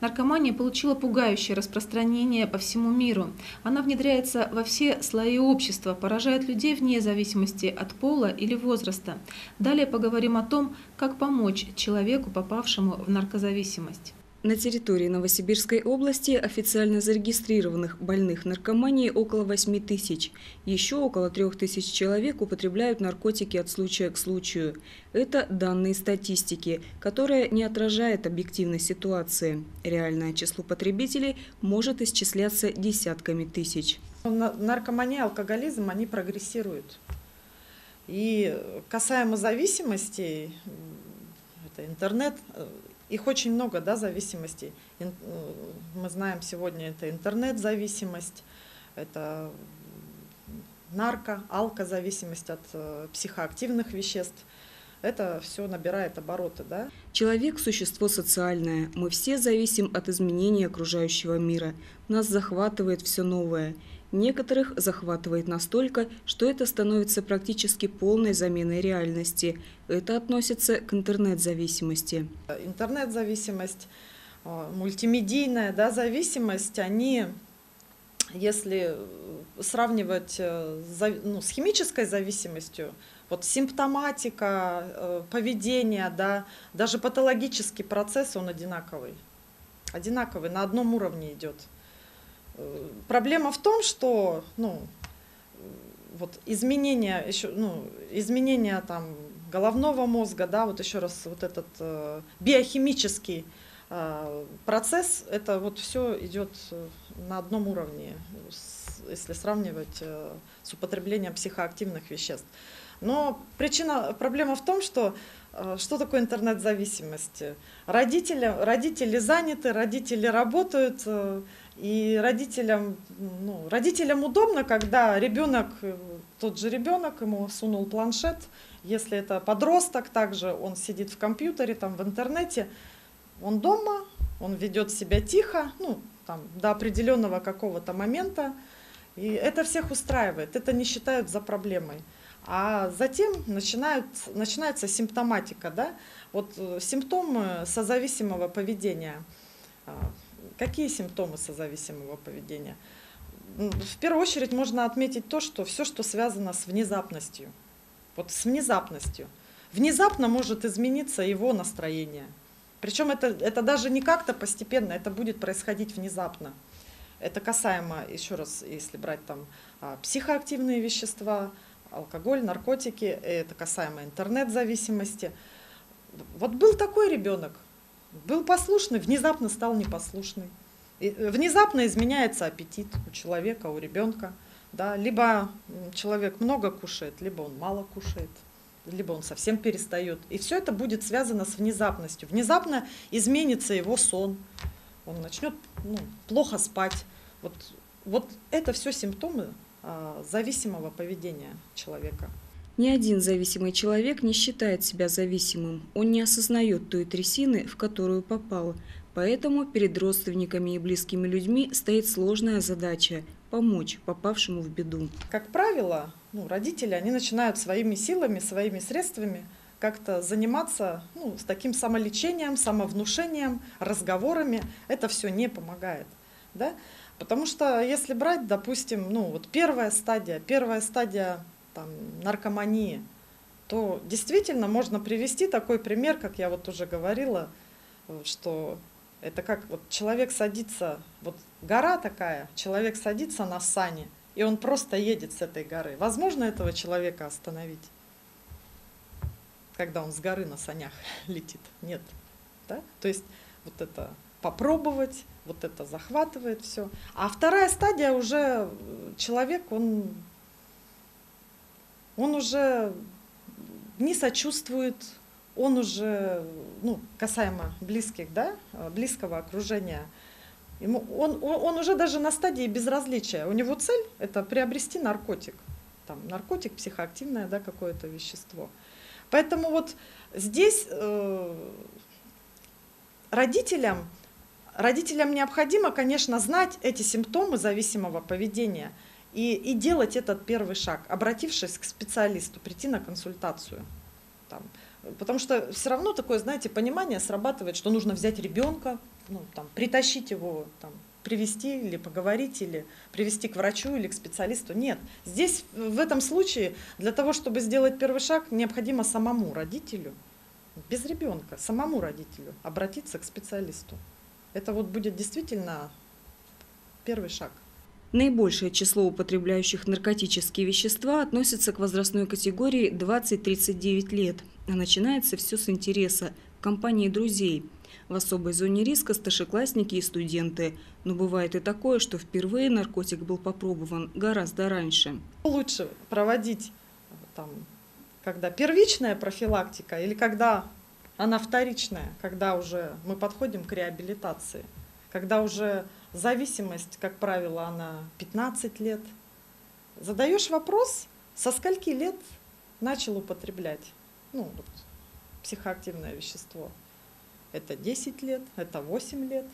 Наркомания получила пугающее распространение по всему миру. Она внедряется во все слои общества, поражает людей вне зависимости от пола или возраста. Далее поговорим о том, как помочь человеку, попавшему в наркозависимость. На территории Новосибирской области официально зарегистрированных больных наркоманией около 8 тысяч. Еще около 3 тысяч человек употребляют наркотики от случая к случаю. Это данные статистики, которая не отражает объективной ситуации. Реальное число потребителей может исчисляться десятками тысяч. Наркомания алкоголизм, они прогрессируют. И касаемо зависимостей, это интернет, их очень много, да, зависимостей. Э, мы знаем сегодня это интернет-зависимость, это нарко, алкозависимость от э, психоактивных веществ. Это все набирает обороты, да? Человек – существо социальное. Мы все зависим от изменений окружающего мира. Нас захватывает все новое – Некоторых захватывает настолько, что это становится практически полной заменой реальности. Это относится к интернет-зависимости. Интернет-зависимость, а, мультимедийная да, зависимость, они, если сравнивать э, ну, с химической зависимостью, вот симптоматика, э, поведение, да, даже патологический процесс, он одинаковый. Одинаковый, на одном уровне идет. Проблема в том, что ну, вот изменения, еще, ну, изменения там, головного мозга, да, вот еще раз вот этот э, биохимический э, процесс, это вот все идет на одном уровне, если сравнивать э, с употреблением психоактивных веществ. Но причина, проблема в том, что э, что такое интернет-зависимость? Родители, родители заняты, родители работают, э, и родителям, ну, родителям удобно, когда ребенок, тот же ребенок, ему сунул планшет, если это подросток, также он сидит в компьютере, там в интернете, он дома, он ведет себя тихо, ну, там, до определенного какого-то момента, и это всех устраивает, это не считают за проблемой. А затем начинают, начинается симптоматика, да, вот э, симптомы созависимого поведения а, Какие симптомы созависимого поведения? В первую очередь можно отметить то, что все, что связано с внезапностью. Вот с внезапностью. Внезапно может измениться его настроение. Причем это, это даже не как-то постепенно, это будет происходить внезапно. Это касаемо, еще раз, если брать там а, психоактивные вещества, алкоголь, наркотики, это касаемо интернет-зависимости. Вот был такой ребенок, был послушный, внезапно стал непослушный. И э, внезапно изменяется аппетит у человека, у ребенка. Да? Либо человек много кушает, либо он мало кушает, либо он совсем перестает. И все это будет связано с внезапностью. Внезапно изменится его сон, он начнет ну, плохо спать. Вот, вот это все симптомы а, зависимого поведения человека. Ни один зависимый человек не считает себя зависимым. Он не осознает той трясины, в которую попал. Поэтому перед родственниками и близкими людьми стоит сложная задача – помочь попавшему в беду. Как правило, ну, родители, они начинают своими силами, своими средствами как-то заниматься ну, с таким самолечением, самовнушением, разговорами. Это все не помогает. Да? Потому что если брать, допустим, ну, вот первая стадия, первая стадия там, наркомании, то действительно можно привести такой пример, как я вот уже говорила, что это как вот человек садится, вот гора такая, человек садится на сани, и он просто едет с этой горы. Возможно этого человека остановить, когда он с горы на санях летит? Нет. Да? То есть вот это попробовать, вот это захватывает все. А вторая стадия уже человек, он он уже не сочувствует, он уже, ну, касаемо близких, да, близкого окружения, ему, он, он, уже даже на стадии безразличия. У него цель – это приобрести наркотик. Там, наркотик, психоактивное да, какое-то вещество. Поэтому вот здесь э, родителям, родителям необходимо, конечно, знать эти симптомы зависимого поведения – и, и делать этот первый шаг, обратившись к специалисту, прийти на консультацию. Там. Потому что все равно такое, знаете, понимание срабатывает, что нужно взять ребенка, ну, там, притащить его, там, привести или поговорить, или привести к врачу или к специалисту. Нет. Здесь, в этом случае, для того, чтобы сделать первый шаг, необходимо самому родителю, без ребенка, самому родителю обратиться к специалисту. Это вот будет действительно первый шаг. Наибольшее число употребляющих наркотические вещества относится к возрастной категории 20-39 лет, а начинается все с интереса компании друзей. В особой зоне риска старшеклассники и студенты. Но бывает и такое, что впервые наркотик был попробован гораздо раньше. Лучше проводить, там, когда первичная профилактика или когда она вторичная, когда уже мы подходим к реабилитации, когда уже Зависимость, как правило, она 15 лет. Задаешь вопрос, со скольки лет начал употреблять ну, вот, психоактивное вещество. Это 10 лет, это 8 лет.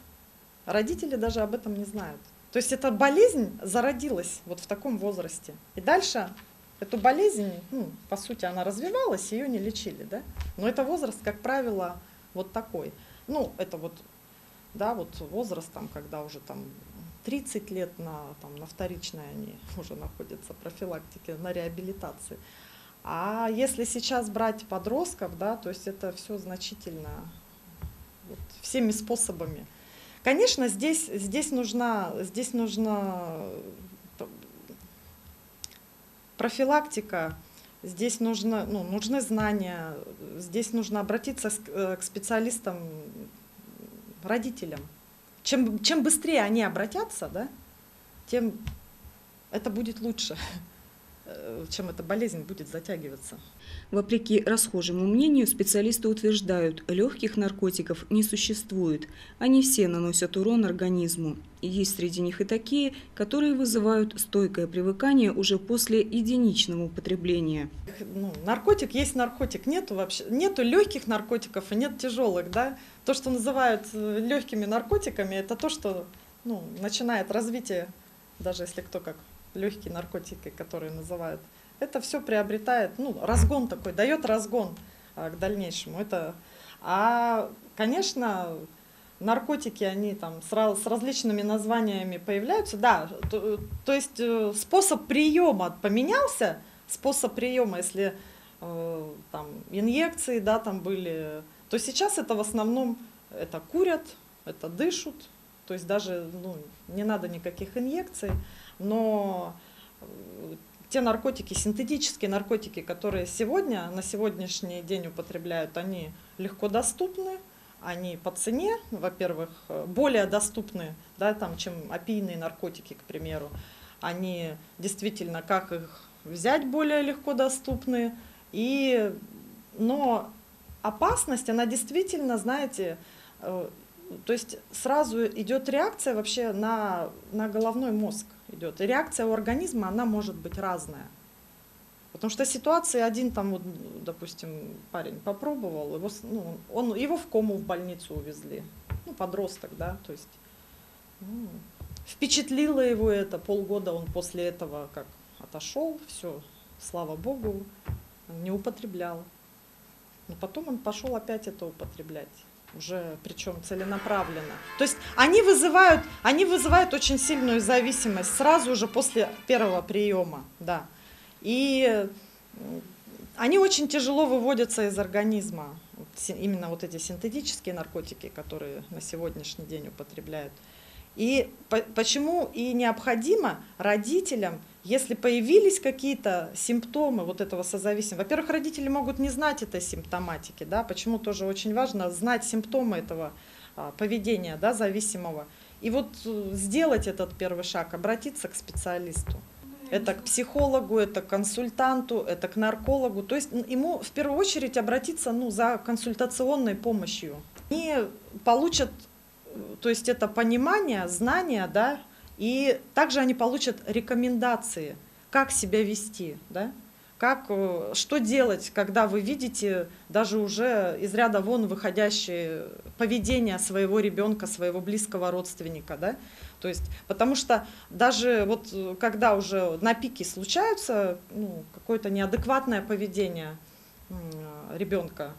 Родители даже об этом не знают. То есть эта болезнь зародилась вот в таком возрасте. И дальше эту болезнь, ну, по сути, она развивалась, ее не лечили, да? Но это возраст, как правило, вот такой. Ну, это вот да, вот возраст, там, когда уже там 30 лет на, там, на вторичной они уже находятся, профилактике, на реабилитации. А если сейчас брать подростков, да, то есть это все значительно вот, всеми способами. Конечно, здесь, здесь, нужна, здесь нужна профилактика, здесь нужно, ну, нужны знания, здесь нужно обратиться к специалистам родителям. Чем, чем быстрее они обратятся, да, тем это будет лучше, э, чем эта болезнь будет затягиваться. Вопреки расхожему мнению, специалисты утверждают, легких наркотиков не существует. Они все наносят урон организму. И есть среди них и такие, которые вызывают стойкое привыкание уже после единичного употребления. Ну, наркотик есть наркотик. Нету вообще, нету легких наркотиков и нет тяжелых, да. То, что называют э, легкими наркотиками, это то, что ну, начинает развитие, даже если кто как легкие наркотики, которые называют. Это все приобретает, ну, разгон такой, дает разгон а, к дальнейшему. Это, а, конечно, наркотики, они там с, с различными названиями появляются, да, то, то есть э, способ приема поменялся, способ приема, если э, там инъекции, да, там были, то сейчас это в основном, это курят, это дышат, то есть даже ну, не надо никаких инъекций, но те наркотики, синтетические наркотики, которые сегодня, на сегодняшний день употребляют, они легко доступны, они по цене, во-первых, более доступны, да, там, чем опийные наркотики, к примеру. Они действительно, как их взять, более легко доступны. И, но опасность, она действительно, знаете, э, то есть сразу идет реакция вообще на, на головной мозг идет. И реакция у организма, она может быть разная. Потому что ситуации один там, вот, допустим, парень попробовал, его, ну, он, его в кому в больницу увезли. Ну, подросток, да, то есть ну, впечатлило его это, полгода он после этого как отошел, все, слава богу, не употреблял. Но потом он пошел опять это употреблять уже причем целенаправленно. То есть они вызывают, они вызывают очень сильную зависимость сразу же после первого приема, да. И они очень тяжело выводятся из организма, именно вот эти синтетические наркотики, которые на сегодняшний день употребляют. И почему и необходимо родителям, если появились какие-то симптомы вот этого созависимого, во-первых, родители могут не знать этой симптоматики, да, почему тоже очень важно знать симптомы этого а, поведения, да, зависимого. И вот э, сделать этот первый шаг, обратиться к специалисту. Это к психологу, это к консультанту, это к наркологу. То есть ему в первую очередь обратиться ну, за консультационной помощью. Они получат то есть это понимание, знания, да, и также они получат рекомендации, как себя вести, да, как, э, что делать, когда вы видите даже уже из ряда вон выходящее поведение своего ребенка, своего близкого родственника, да, то есть, потому что даже вот э, когда уже на пике случаются ну, какое-то неадекватное поведение ребенка,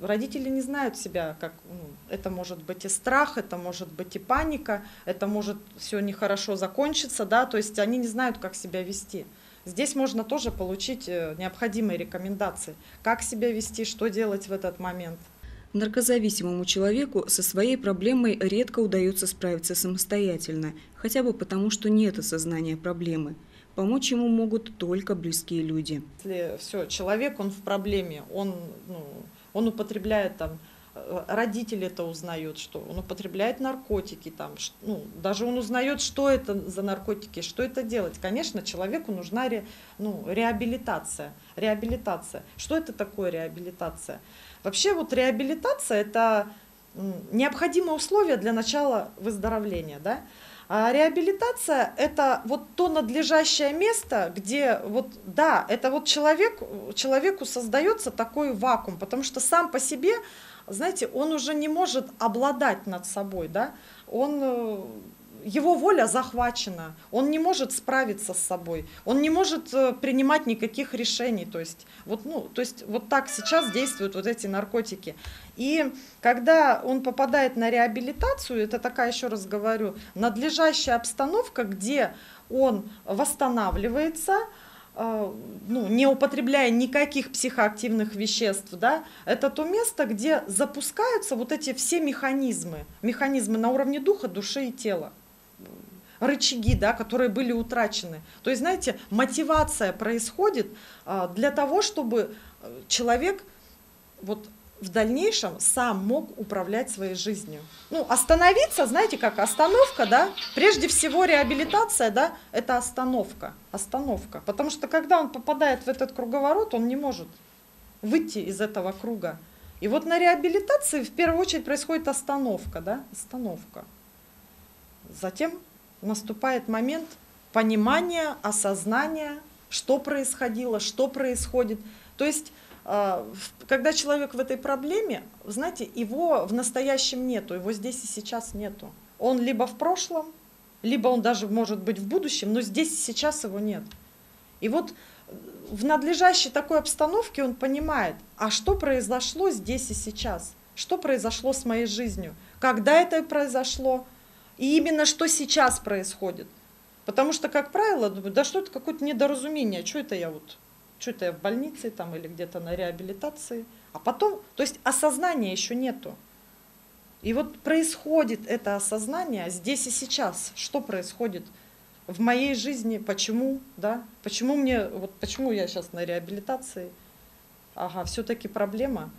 родители не знают себя как ну, это может быть и страх, это может быть и паника, это может все нехорошо закончиться, да, то есть они не знают, как себя вести. Здесь можно тоже получить э, необходимые рекомендации, как себя вести, что делать в этот момент. Наркозависимому человеку со своей проблемой редко удается справиться самостоятельно, хотя бы потому, что нет осознания проблемы. Помочь ему могут только близкие люди. Если все, человек, он в проблеме, он, ну, он употребляет там родители это узнают, что он употребляет наркотики, там, ну, даже он узнает, что это за наркотики, что это делать. Конечно, человеку нужна ре, ну, реабилитация. Реабилитация. Что это такое реабилитация? Вообще вот реабилитация это необходимое условие для начала выздоровления. Да? А реабилитация – это вот то надлежащее место, где вот, да, это вот человек, человеку создается такой вакуум, потому что сам по себе знаете, он уже не может обладать над собой, да, он, э, его воля захвачена, он не может справиться с собой, он не может э, принимать никаких решений, то есть вот, ну, то есть вот так сейчас действуют вот эти наркотики. И когда он попадает на реабилитацию, это такая, еще раз говорю, надлежащая обстановка, где он восстанавливается, ну, не употребляя никаких психоактивных веществ, да, это то место, где запускаются вот эти все механизмы, механизмы на уровне духа, души и тела рычаги, да, которые были утрачены. То есть, знаете, мотивация происходит а, для того, чтобы э, человек вот в дальнейшем сам мог управлять своей жизнью. Ну, остановиться, знаете как, остановка, да, прежде всего реабилитация, да, это остановка, остановка. Потому что когда он попадает в этот круговорот, он не может выйти из этого круга. И вот на реабилитации в первую очередь происходит остановка, да, остановка. Затем наступает момент понимания, осознания, что происходило, что происходит. То есть когда человек в этой проблеме, знаете, его в настоящем нету, его здесь и сейчас нету. Он либо в прошлом, либо он даже может быть в будущем, но здесь и сейчас его нет. И вот в надлежащей такой обстановке он понимает, а что произошло здесь и сейчас, что произошло с моей жизнью, когда это произошло, и именно что сейчас происходит. Потому что, как правило, да что это какое-то недоразумение, что это я вот что-то я в больнице там или где-то на реабилитации. А потом, то есть осознания еще нету. И вот происходит это осознание здесь и сейчас. Что происходит в моей жизни, почему, да, почему мне, вот почему я сейчас на реабилитации, ага, все-таки проблема,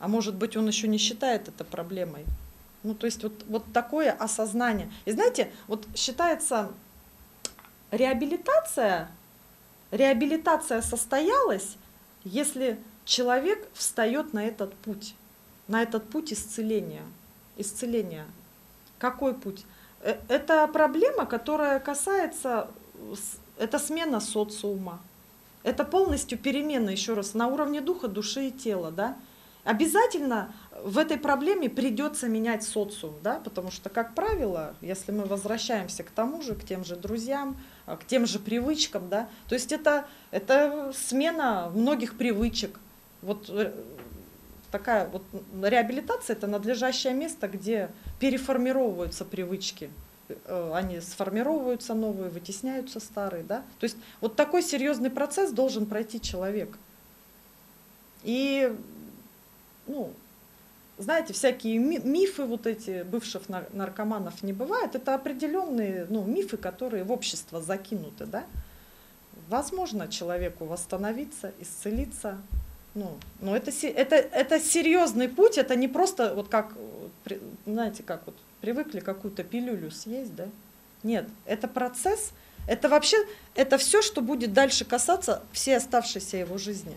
а может быть он еще не считает это проблемой. Ну, то есть вот, вот такое осознание. И знаете, вот считается реабилитация Реабилитация состоялась, если человек встает на этот путь, на этот путь исцеления. Исцеления. Какой путь? Э, это проблема, которая касается, это смена социума. Это полностью перемена, еще раз, на уровне духа, души и тела. Да? Обязательно в этой проблеме придется менять социум, да? потому что, как правило, если мы возвращаемся к тому же, к тем же друзьям, а, к тем же привычкам, да, то есть это, это смена многих привычек. Вот э, такая вот реабилитация – это надлежащее место, где переформировываются привычки, э, они сформировываются новые, вытесняются старые, да. То есть вот такой серьезный процесс должен пройти человек. И, ну, знаете, всякие мифы вот эти бывших наркоманов не бывает. Это определенные ну, мифы, которые в общество закинуты. Да? Возможно человеку восстановиться, исцелиться. Ну, но это, это, это серьезный путь, это не просто вот как, знаете, как вот привыкли какую-то пилюлю съесть, да? Нет, это процесс, это вообще, это все, что будет дальше касаться всей оставшейся его жизни.